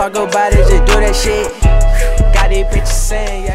talk about it, just do that shit. Got these bitches saying, yeah,